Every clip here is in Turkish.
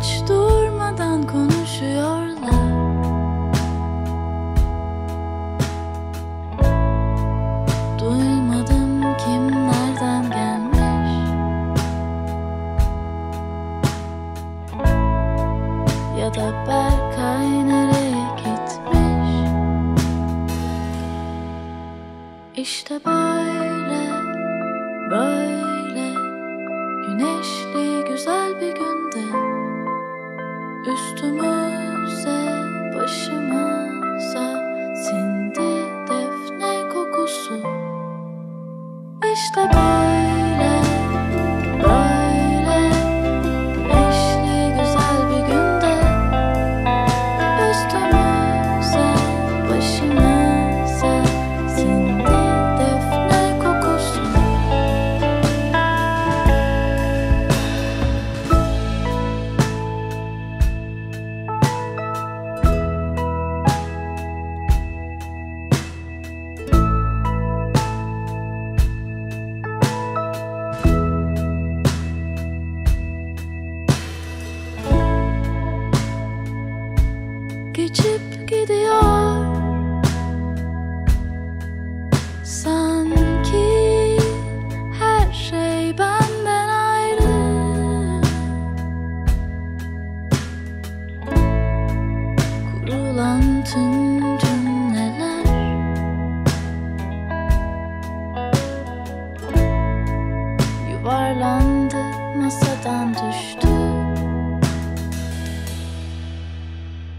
hiç durmadan konuşuyorlar. Duymadım kim nereden gelmiş. Ya da Berkay nereye gitmiş? İşte böyle, böyle. başta ben toplantın cümleler. Yuvarlandı masadan düştü.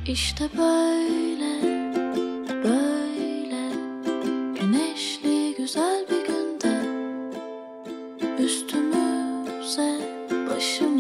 İşte böyle böyle. Güneşli güzel bir günde. Üstümüze başımıza